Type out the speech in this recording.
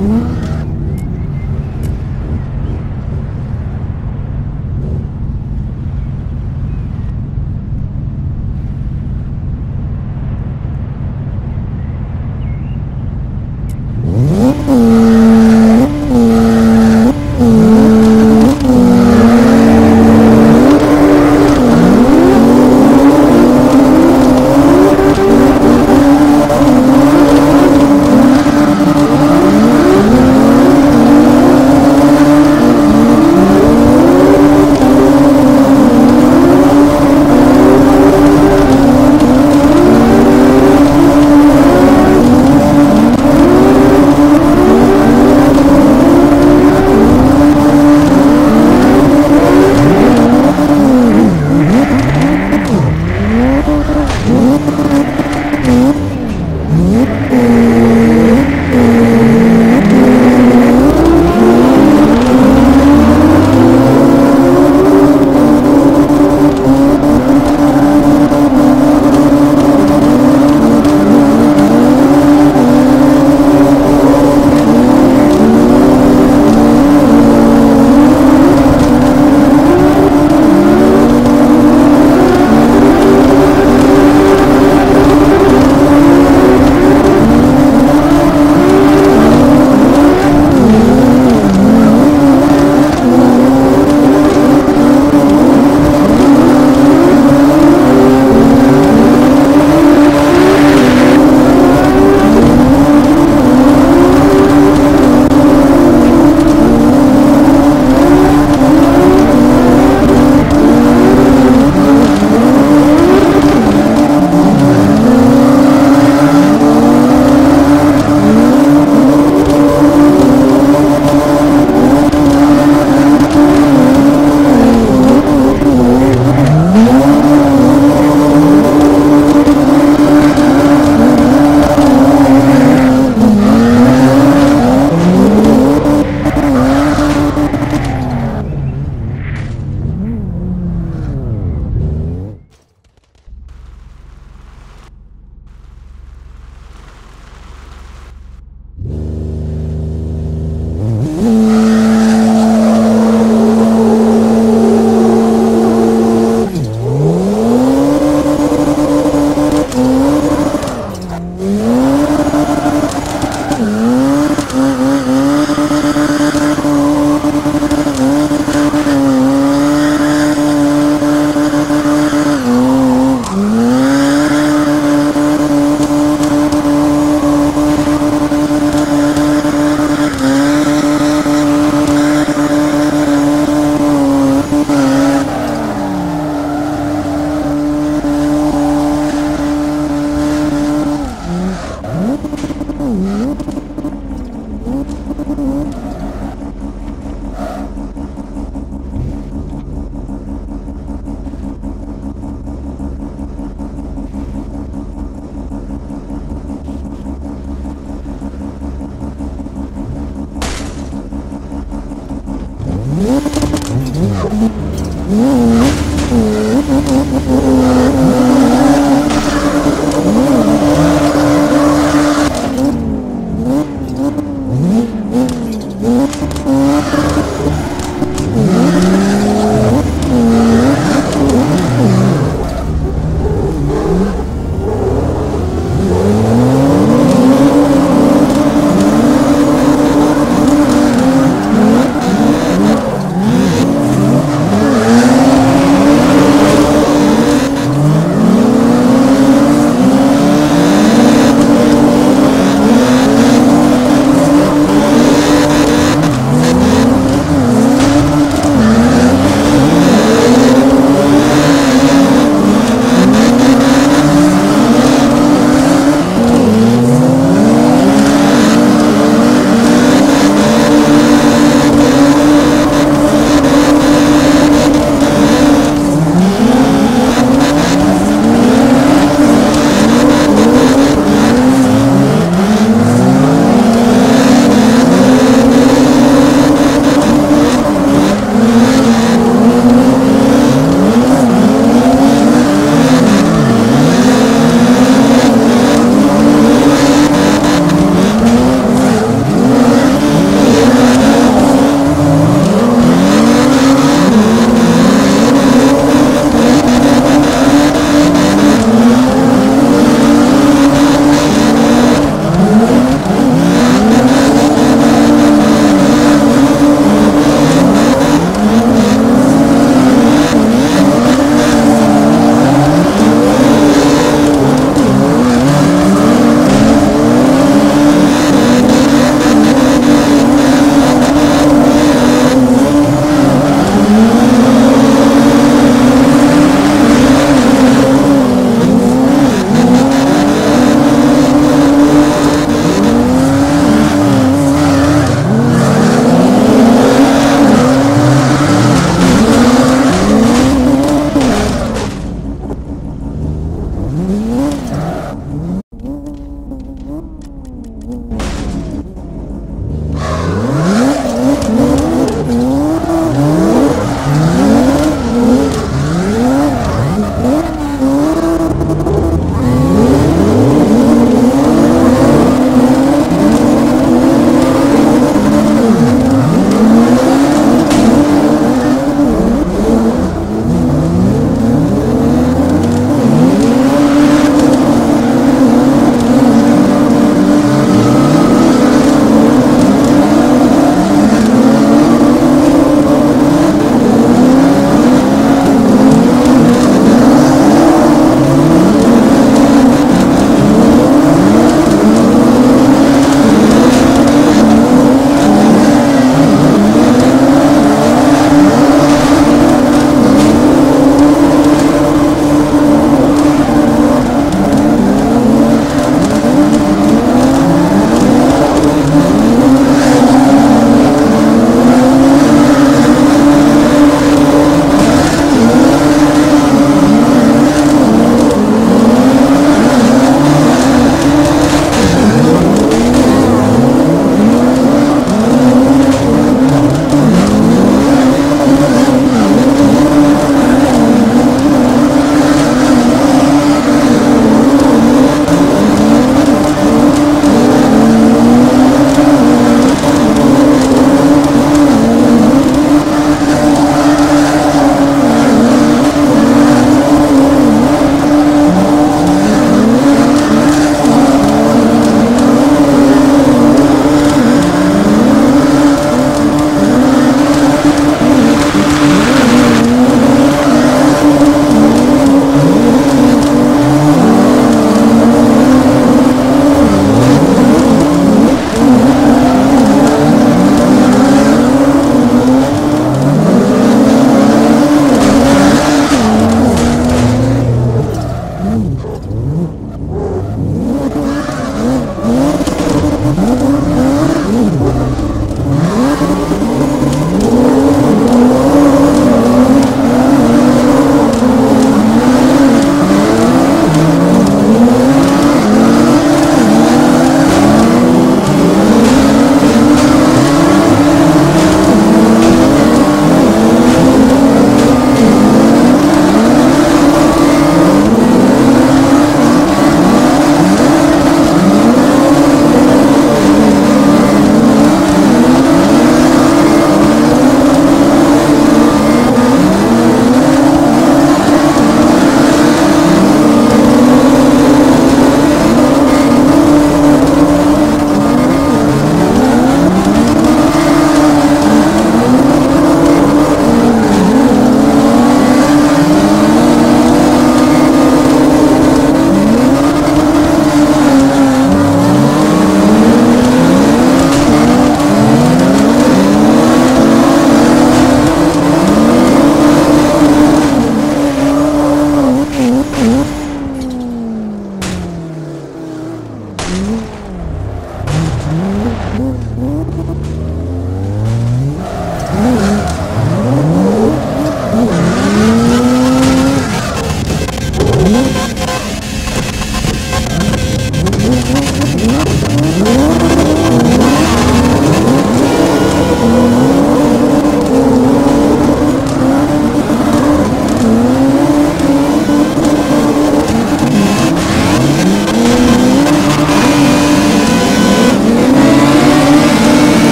Mm-hmm.